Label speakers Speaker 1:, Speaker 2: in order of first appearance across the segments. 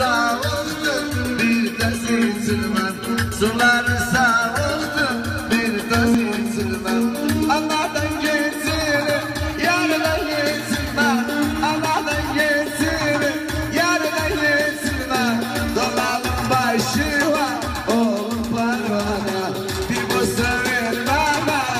Speaker 1: soğuktur bir de silsilmem. Suları soğuktur bir de silsilmem. Allah'tan getirir yardan getirmem Allah'tan getirir yardan getirmem Dolalım başı var oğlum parvana. Bir bu sever bana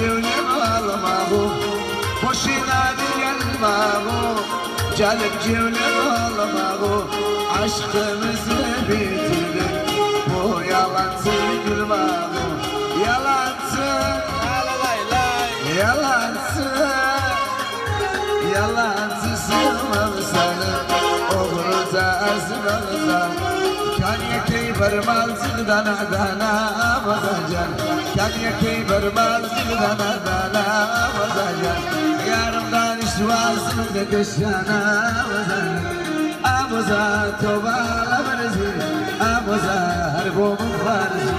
Speaker 1: gelip civlim almabu. Hoşin hadi gel babu, gelip civlim almabu. Aşkımızı bitirdik, bu yalansız gül babu. Yalansız, yalansız, yalansız sığmam sana. Oğruza kan yekey barmal dana dana bazacan kan yekey barmal dana dana bazacan yarımdan işvasını da kışana bazacan abuza tobala barzi abuza harbomu farzi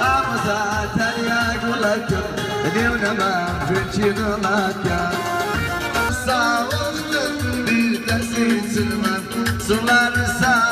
Speaker 1: abuza tanya gulakın Divnama fırçınılakya Sağlıktır bir de silsilmem Suları sağlıktır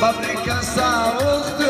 Speaker 1: Fabrikası Oğuz'dur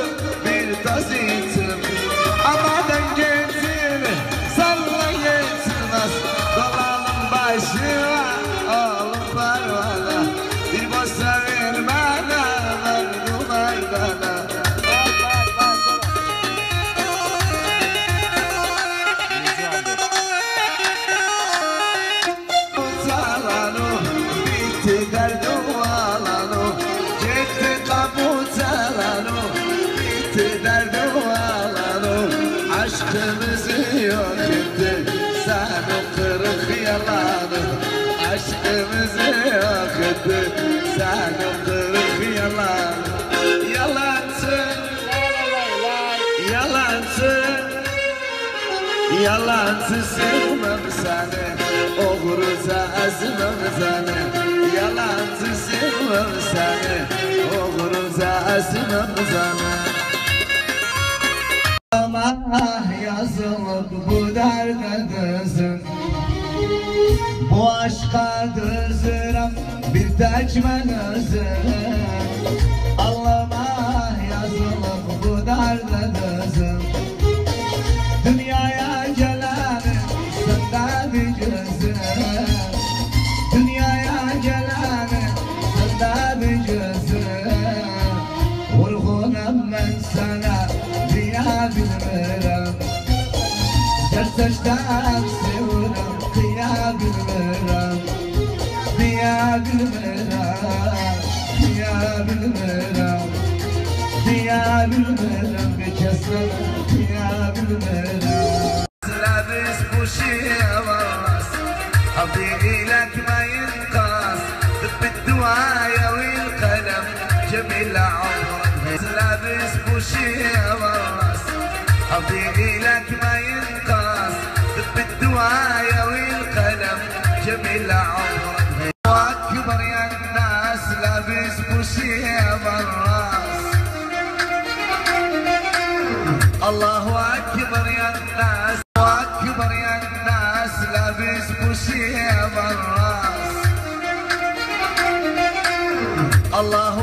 Speaker 1: Aşkımızı yok etti, sen o kırık yalanı Aşkımızı yok etti, sen o kırık yalanı Yalansın, yalansın. Yalansız sevmem seni Oğruza azmam seni Yalansız sevmem seni Oğruza azmam seni Ama yazılıp bu derde kızım Bu aşka kızırım bir tecmen özüm Allah'ıma تشتاق سورة غياب المرام غياب المرام غياب المرام غياب المرام بكسر غياب المرام لابس بوشيراس حظي إلك ما ينقاس ذب والقلم جميل عمرك. لابس بوشيراس حظي إلك ما ينقاس. جميل عمرك. واكبر يا الناس لابس بوسيم الراس الله أكبر يا الناس واكبر يا الناس لابس بوسيم الراس الله